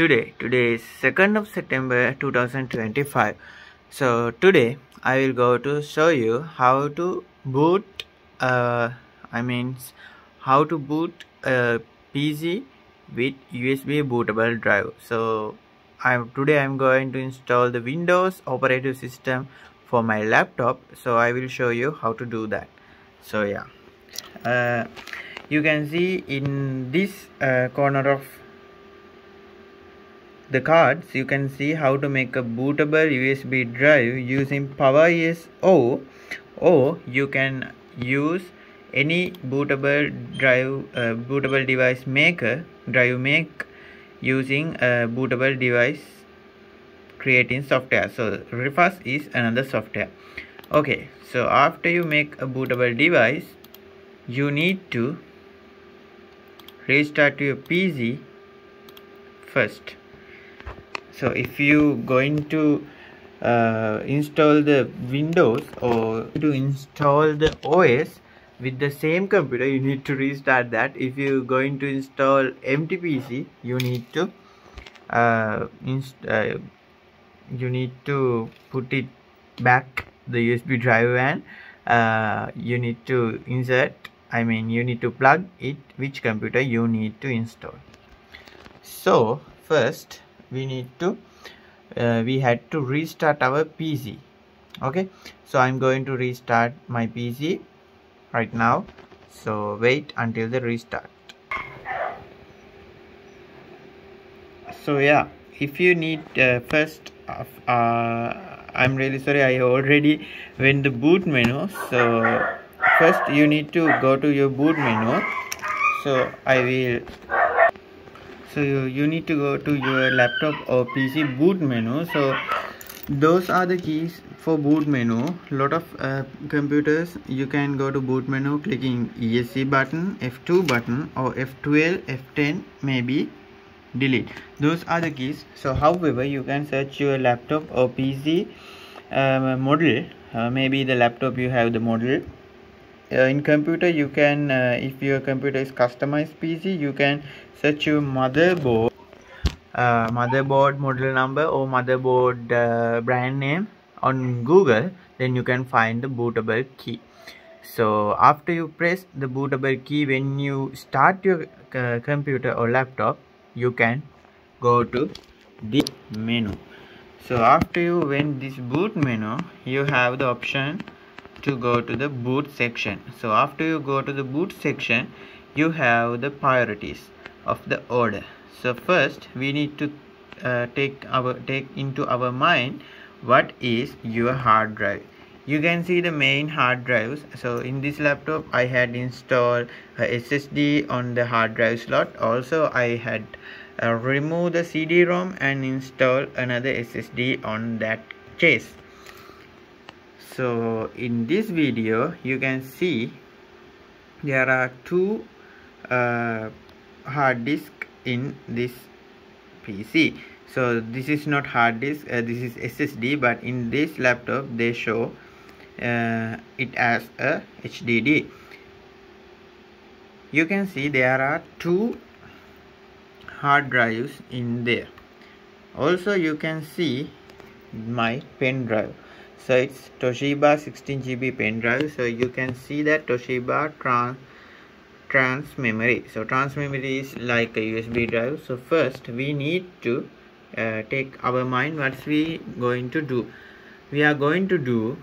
today. Today is 2nd of September 2025 so today I will go to show you how to boot uh, I mean how to boot a PC with USB bootable drive. So I'm today I'm going to install the Windows operating system for my laptop. So I will show you how to do that. So yeah. Uh, you can see in this uh, corner of the cards you can see how to make a bootable USB drive using PowerISO or you can use any bootable drive uh, bootable device maker drive make using a bootable device creating software. So Rufus is another software. Okay so after you make a bootable device you need to restart your PC first so if you going to uh, install the Windows or to install the OS with the same computer you need to restart that. If you going to install MTPC you need to uh, uh, you need to put it back the USB drive and uh, you need to insert I mean you need to plug it which computer you need to install. So first we need to uh, we had to restart our PC okay so I'm going to restart my PC right now. So wait until the restart. So yeah if you need uh, first uh, I'm really sorry I already went the boot menu. So first you need to go to your boot menu. So I will so you, you need to go to your laptop or PC boot menu. So those are the keys for boot menu. Lot of uh, computers you can go to boot menu clicking ESC button F2 button or F12 F10 maybe delete. Those are the keys. So however you can search your laptop or PC um, model. Uh, maybe the laptop you have the model uh, in computer you can uh, if your computer is customized pc you can search your motherboard uh, motherboard model number or motherboard uh, brand name on google then you can find the bootable key. So after you press the bootable key when you start your uh, computer or laptop you can go to the menu. So after you went this boot menu you have the option to go to the boot section. So after you go to the boot section you have the priorities of the order. So first we need to uh, take our take into our mind what is your hard drive. You can see the main hard drives. So in this laptop i had installed ssd on the hard drive slot. Also i had uh, removed the cd-rom and install another ssd on that case so in this video you can see there are two uh, hard disk in this PC so this is not hard disk uh, this is SSD but in this laptop they show uh, it as a HDD you can see there are two hard drives in there. Also you can see my pen drive so it's toshiba 16 gb pen drive. So you can see that toshiba trans trans memory. So trans memory is like a usb drive. So first we need to uh, take our mind what we going to do. We are going to do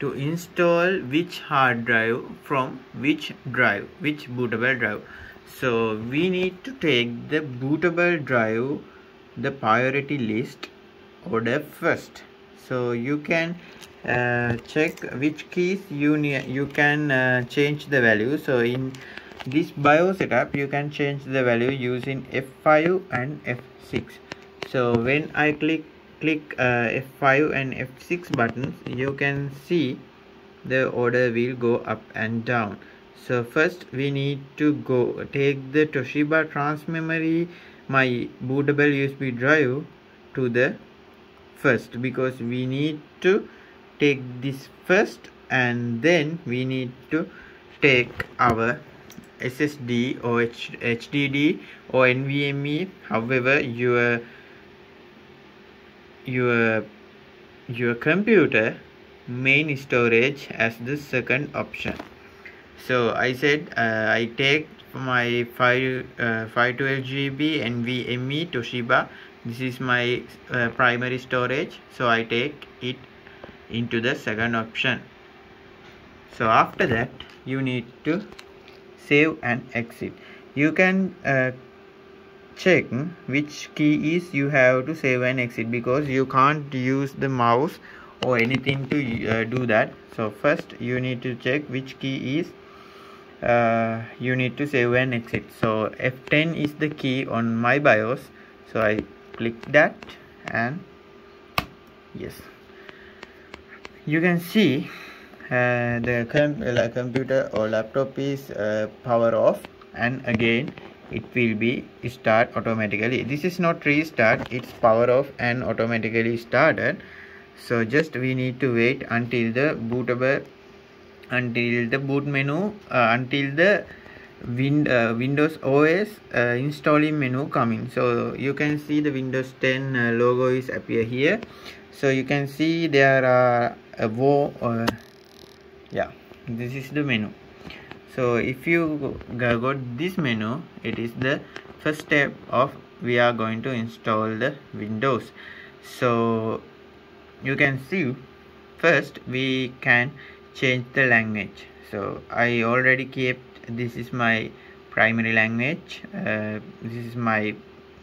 to install which hard drive from which drive which bootable drive. So we need to take the bootable drive the priority list order first so you can uh, check which keys you you can uh, change the value. So in this BIOS setup you can change the value using F5 and F6 so when I click click uh, F5 and F6 buttons you can see the order will go up and down. So first we need to go take the Toshiba trans memory my bootable USB drive to the first because we need to take this first and then we need to take our ssd or H hdd or nvme however your your your computer main storage as the second option. So i said uh, i take my 5 uh, 512 gb nvme toshiba this is my uh, primary storage so i take it into the second option. So after that you need to save and exit. You can uh, check which key is you have to save and exit because you can't use the mouse or anything to uh, do that. So first you need to check which key is uh, you need to save and exit. So F10 is the key on my BIOS. So I click that and yes. You can see uh, the com computer or laptop is uh, power off and again it will be start automatically. This is not restart it's power off and automatically started. So just we need to wait until the bootable until the boot menu uh, until the win uh, windows os uh, installing menu coming. So you can see the windows 10 uh, logo is appear here. So you can see there are a wo uh, yeah this is the menu. So if you got this menu it is the first step of we are going to install the windows. So you can see first we can change the language. So I already kept this is my primary language. Uh, this is my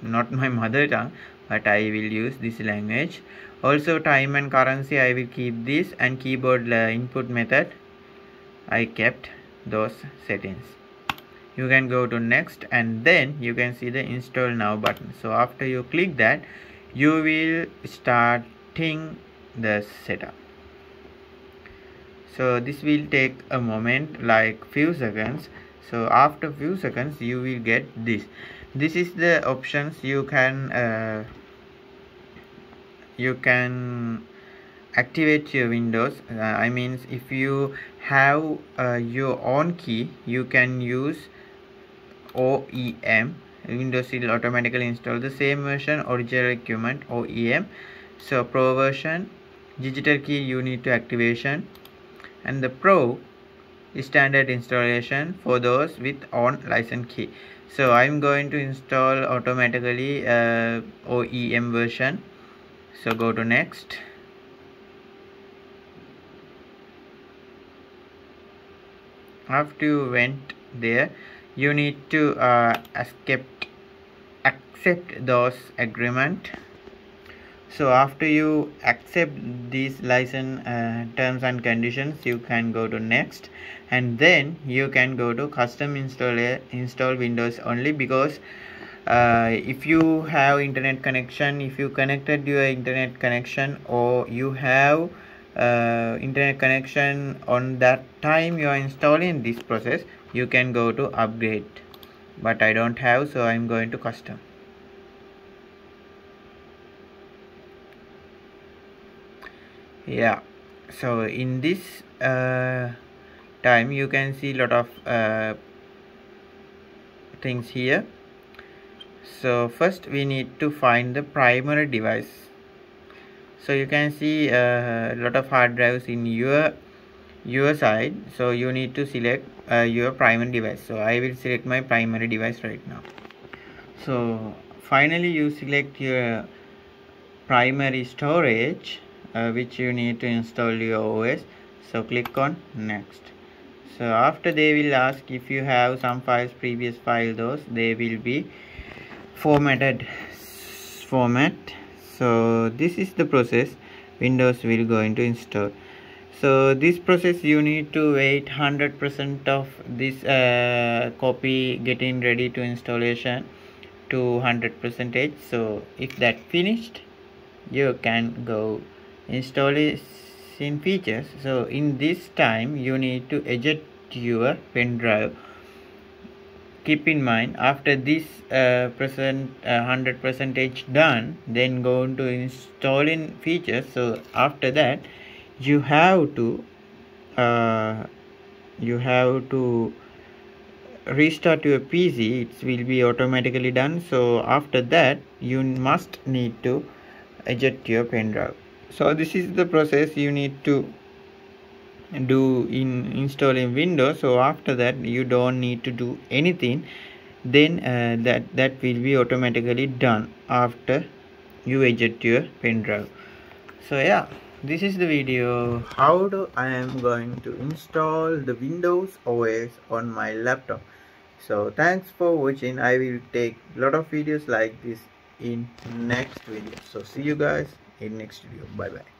not my mother tongue but I will use this language. Also time and currency I will keep this and keyboard uh, input method. I kept those settings. You can go to next and then you can see the install now button. So after you click that you will starting the setup so this will take a moment like few seconds. So after few seconds you will get this. This is the options you can uh, you can activate your windows. Uh, i mean if you have uh, your own key you can use oem windows will automatically install the same version original equipment oem so pro version digital key you need to activation and the pro standard installation for those with on license key. So i'm going to install automatically uh, oem version. So go to next. After you went there you need to uh, accept accept those agreement so after you accept these license uh, terms and conditions you can go to next. And then you can go to custom install install windows only because uh, if you have internet connection if you connected your internet connection or you have uh, internet connection on that time you are installing this process you can go to upgrade. But I don't have so I'm going to custom yeah. So in this uh, time you can see lot of uh, things here. So first we need to find the primary device. So you can see a uh, lot of hard drives in your your side. So you need to select uh, your primary device. So i will select my primary device right now. So finally you select your primary storage uh, which you need to install your OS so click on next. So after they will ask if you have some files previous file those they will be formatted format. So this is the process windows will going to install. So this process you need to wait 100% of this uh, copy getting ready to installation to 100 percentage. So if that finished you can go installation features. So in this time you need to eject your pen drive. Keep in mind after this uh, present uh, 100 percentage done then go into installing features. So after that you have to uh, you have to restart your pc it will be automatically done. So after that you must need to eject your pen drive so this is the process you need to do in installing windows. So after that you don't need to do anything. Then uh, that that will be automatically done after you eject your pen drive. So yeah this is the video. How do I am going to install the Windows OS on my laptop? So thanks for watching. I will take a lot of videos like this in next video. So see you guys in next video. Bye bye